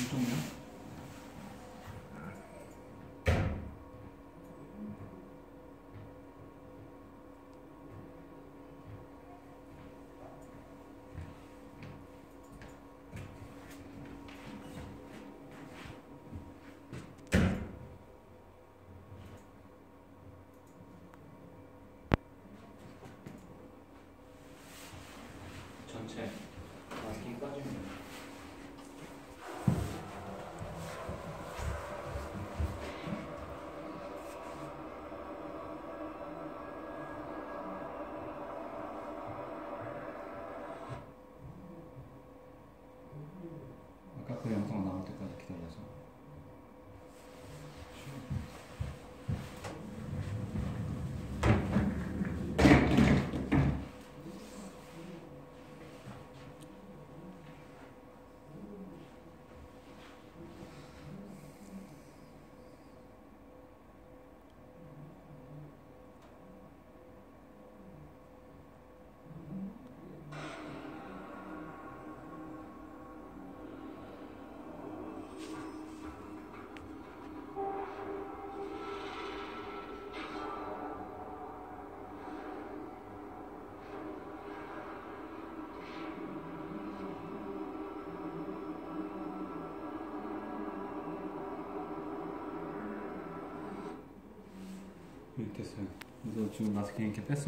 이쪽이요? 전체 마스킹 빠집니다. 그 영상 나올 때까지 기다려서 이렇게 했어요. 그래서 지금 마스킹 이렇게 뺐어요.